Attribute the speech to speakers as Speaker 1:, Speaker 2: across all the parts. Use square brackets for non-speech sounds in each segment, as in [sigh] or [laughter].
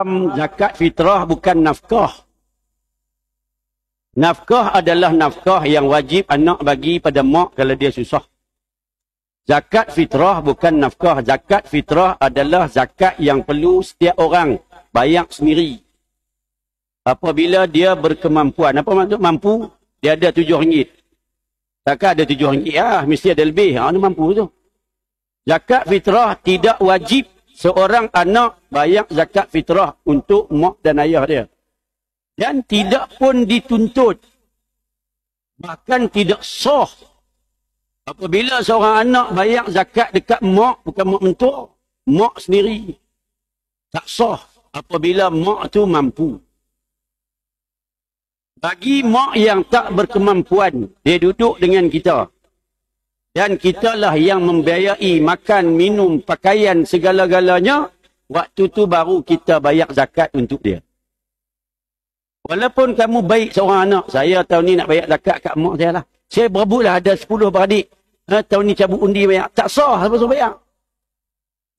Speaker 1: faham zakat fitrah bukan nafkah. Nafkah adalah nafkah yang wajib anak bagi pada mak kalau dia susah. Zakat fitrah bukan nafkah. Zakat fitrah adalah zakat yang perlu setiap orang bayar sendiri. Apabila dia berkemampuan. Apa maksud mampu? Dia ada tujuh ringgit. Zakat ada tujuh ringgit. Ah, mesti ada lebih. Ha, mampu tu. Zakat fitrah tidak wajib seorang anak bayar zakat fitrah untuk mak dan ayah dia. Dan tidak pun dituntut. Bahkan tidak sah. Apabila seorang anak bayar zakat dekat mak bukan mak mentua mak sendiri. Tak sah apabila mak tu mampu. Bagi mak yang tak berkemampuan dia duduk dengan kita dan kitalah yang membiayai makan, minum, pakaian segala-galanya waktu tu baru kita bayar zakat untuk dia Walaupun kamu baik seorang anak, saya tahun ni nak bayar zakat kat mak saya lah. Saya berebutlah ada 10 beradik. Ha, tahun ni cabut undi bayar. Tak sah siapa suruh bayar.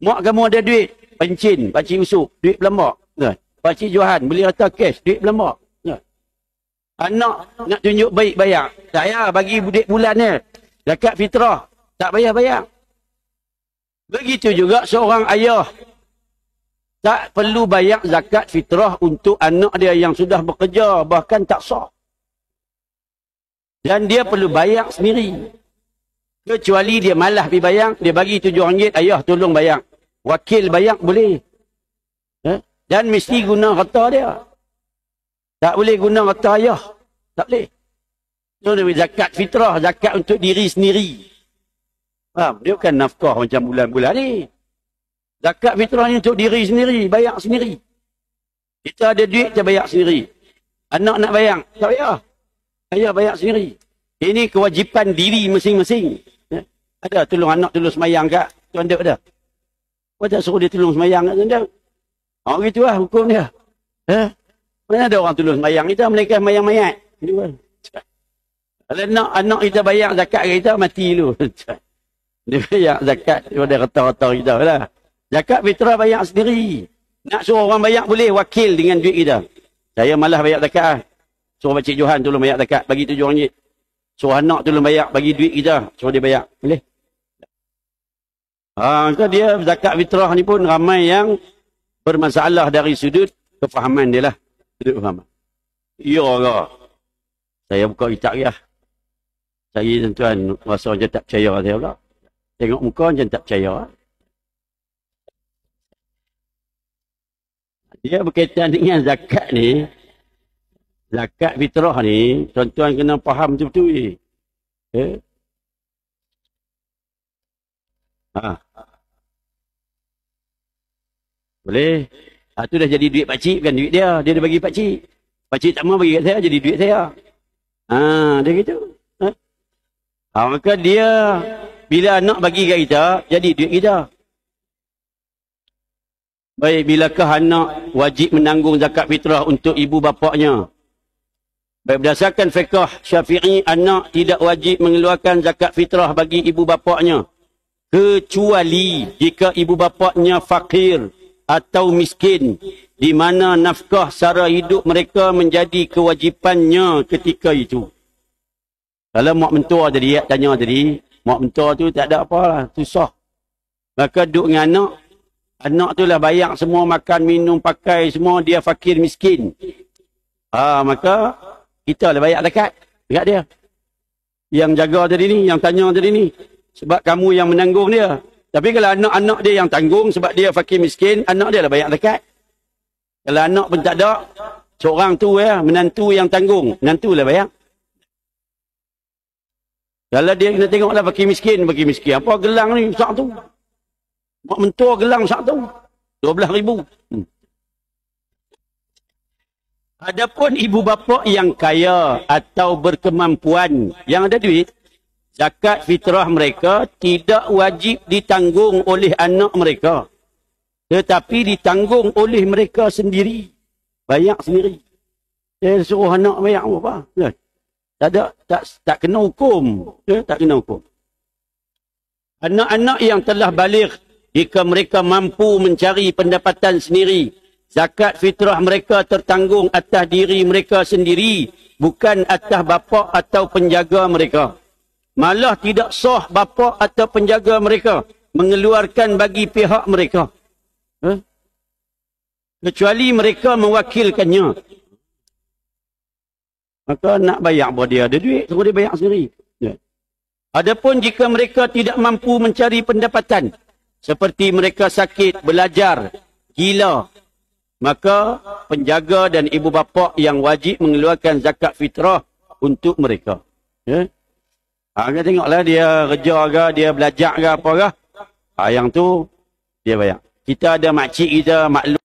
Speaker 1: Mak kamu ada duit. Pencin, pakcik usuk, duit belambak. Ha. Pakcik Johan, beli rata cash, duit belambak. Ha. Anak nak tunjuk baik bayar. Saya bagi duit bulan ni. Zakat fitrah. Tak bayar-bayar. Begitu juga seorang ayah tak perlu bayar zakat fitrah untuk anak dia yang sudah bekerja. Bahkan tak sah. Dan dia perlu bayar sendiri. Kecuali dia malah pergi bayar. Dia bagi tujuh ringgit. Ayah tolong bayar. Wakil bayar boleh. Eh? Dan mesti guna kata dia. Tak boleh guna kata ayah. Tak boleh. Itu so, zakat fitrah. Zakat untuk diri sendiri. Faham? Dia bukan nafkah macam bulan-bulan ni. Zakat fitrah ni untuk diri sendiri, bayar sendiri. Kita ada duit, kita bayar sendiri. Anak nak bayar, tak bayar. Ayah bayar sendiri. Ini kewajipan diri masing-masing. Ya. Ada tolong anak tolong semayang kat tuan dia ada. Kau tak suruh dia tolong semayang kat tuan dia. Oh gitulah hukum dia. Eh? Mana ada orang tolong semayang kita, mereka semayang mayat. Kalau nak anak kita bayar zakat kita, mati dulu. [laughs] dia bayar zakat daripada rata-rata kita lah. Zakat fitrah bayar sendiri. Nak suruh orang bayar boleh wakil dengan duit kita. Saya malah bayar zakat lah. Suruh Pakcik Johan tolong bayar zakat. Bagi tujuh ringgit. Suruh anak tolong bayar. Bagi duit kita. Suruh dia bayar. Boleh? Ha, dia zakat fitrah ni pun ramai yang bermasalah dari sudut kefahaman dia lah. Sudut kefahaman. Ya ke? Saya buka kitab ya. Saya tuan rasa macam tak percaya saya pula. Tengok muka macam tak percaya. Dia berkaitan dengan zakat ni. Zakat fitrah ni, tuan-tuan kena faham betul-betul ni. Eh? Ha. Boleh? Ha, tu dah jadi duit pakcik, bukan duit dia. Dia dah bagi pakcik. Pakcik tak mau bagi kat saya, jadi duit saya. Ha, dia gitu. Ha? maka dia, bila anak bagi kat kita, jadi duit kita. Baik, bilakah anak wajib menanggung zakat fitrah untuk ibu bapaknya? Baik, berdasarkan fiqah syafi'i, anak tidak wajib mengeluarkan zakat fitrah bagi ibu bapaknya. Kecuali jika ibu bapaknya fakir atau miskin. Di mana nafkah sara hidup mereka menjadi kewajipannya ketika itu. Kalau mak mentua tadi, tanya tadi, mak mentua tu tak ada apa lah, susah. Maka duduk dengan anak, Anak tu lah bayar semua makan, minum, pakai semua. Dia fakir, miskin. Ha, maka kita lah bayar dekat. Dekat dia. Yang jaga tadi ni, yang tanya tadi ni. Sebab kamu yang menanggung dia. Tapi kalau anak-anak dia yang tanggung sebab dia fakir, miskin, anak dia lah bayar dekat. Kalau anak pun tak ada, seorang tu ya, menantu yang tanggung. Menantu lah bayar. Kalau dia kena tengoklah fakir miskin, fakir miskin. Apa gelang ni, satu. Mak mentua gelang satu. Dua belah ribu. Hmm. Adapun ibu bapa yang kaya atau berkemampuan yang ada duit, zakat fitrah mereka tidak wajib ditanggung oleh anak mereka. Tetapi ditanggung oleh mereka sendiri. Bayar sendiri. Dia suruh anak bayar apa? Ya. Tak ada, tak, tak kena hukum. Ya, tak kena hukum. Anak-anak yang telah balik jika mereka mampu mencari pendapatan sendiri Zakat fitrah mereka tertanggung atas diri mereka sendiri. Bukan atas bapa atau penjaga mereka. Malah tidak sah bapa atau penjaga mereka. Mengeluarkan bagi pihak mereka. Eh? Kecuali mereka mewakilkannya. Maka nak bayar buat dia ada duit, suruh dia bayar sendiri. Ya. Adapun jika mereka tidak mampu mencari pendapatan, seperti mereka sakit, belajar, gila, maka penjaga dan ibu bapa yang wajib mengeluarkan zakat fitrah untuk mereka. Ya? Ha, kita tengoklah dia kerja ke, dia belajar ke apa ke. Ha, yang tu, dia bayar. Kita ada makcik kita, maklum.